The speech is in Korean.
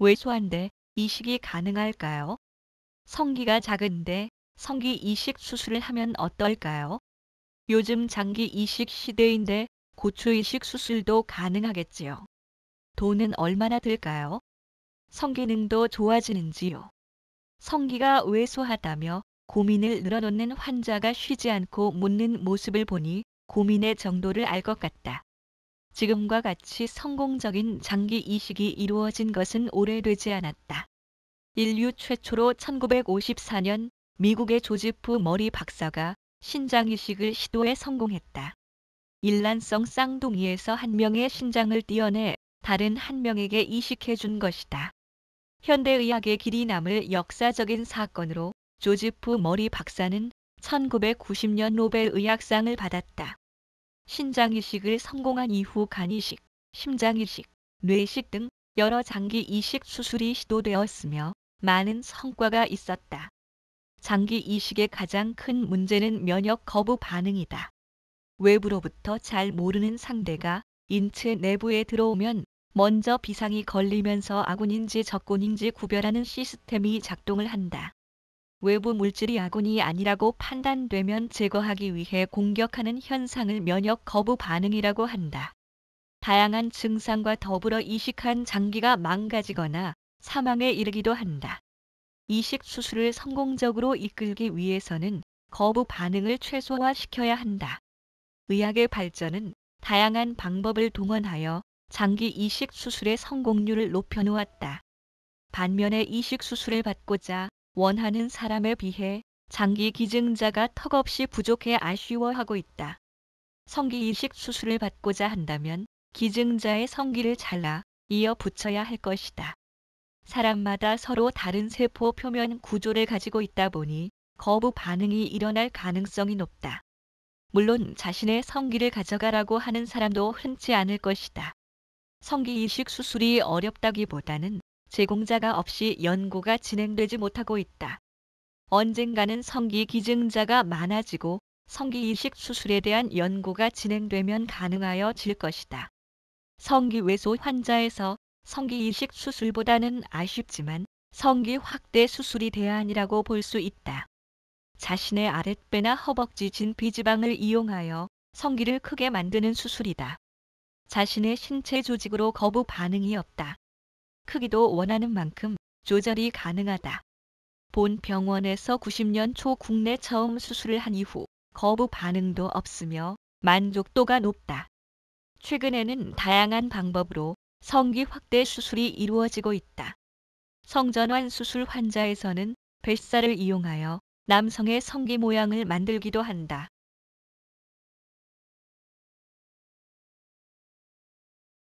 왜소한데 이식이 가능할까요? 성기가 작은데 성기 이식 수술을 하면 어떨까요? 요즘 장기 이식 시대인데 고추 이식 수술도 가능하겠지요. 돈은 얼마나 들까요? 성기능도 좋아지는지요? 성기가 왜소하다며 고민을 늘어놓는 환자가 쉬지 않고 묻는 모습을 보니 고민의 정도를 알 것 같다. 지금과 같이 성공적인 장기 이식이 이루어진 것은 오래되지 않았다. 인류 최초로 1954년 미국의 조지프 머리 박사가 신장 이식을 시도에 성공했다. 일란성 쌍둥이에서 한 명의 신장을 떼어내 다른 한 명에게 이식해 준 것이다. 현대의학의 길이 남을 역사적인 사건으로 조지프 머리 박사는 1990년 노벨 의학상을 받았다. 신장 이식을 성공한 이후 간 이식, 심장 이식, 뇌식 등 여러 장기 이식 수술이 시도되었으며 많은 성과가 있었다. 장기 이식의 가장 큰 문제는 면역 거부 반응이다. 외부로부터 잘 모르는 상대가 인체 내부에 들어오면 먼저 비상이 걸리면서 아군인지 적군인지 구별하는 시스템이 작동을 한다. 외부 물질이 아군이 아니라고 판단되면 제거하기 위해 공격하는 현상을 면역 거부 반응이라고 한다. 다양한 증상과 더불어 이식한 장기가 망가지거나 사망에 이르기도 한다. 이식 수술을 성공적으로 이끌기 위해서는 거부 반응을 최소화시켜야 한다. 의학의 발전은 다양한 방법을 동원하여 장기 이식 수술의 성공률을 높여놓았다. 반면에 이식 수술을 받고자 원하는 사람에 비해 장기 기증자가 턱없이 부족해 아쉬워하고 있다. 성기 이식 수술을 받고자 한다면 기증자의 성기를 잘라 이어 붙여야 할 것이다. 사람마다 서로 다른 세포 표면 구조를 가지고 있다 보니 거부 반응이 일어날 가능성이 높다. 물론 자신의 성기를 가져가라고 하는 사람도 흔치 않을 것이다. 성기 이식 수술이 어렵다기보다는 제공자가 없이 연구가 진행되지 못하고 있다. 언젠가는 성기 기증자가 많아지고 성기 이식 수술에 대한 연구가 진행되면 가능하여 질 것이다. 성기 외소 환자에서 성기 이식 수술보다는 아쉽지만 성기 확대 수술이 대안이라고 볼 수 있다. 자신의 아랫배나 허벅지 진피지방을 이용하여 성기를 크게 만드는 수술이다. 자신의 신체 조직으로 거부 반응이 없다. 크기도 원하는 만큼 조절이 가능하다. 본 병원에서 90년 초 국내 처음 수술을 한 이후 거부 반응도 없으며 만족도가 높다. 최근에는 다양한 방법으로 성기 확대 수술이 이루어지고 있다. 성전환 수술 환자에서는 뱃살을 이용하여 남성의 성기 모양을 만들기도 한다.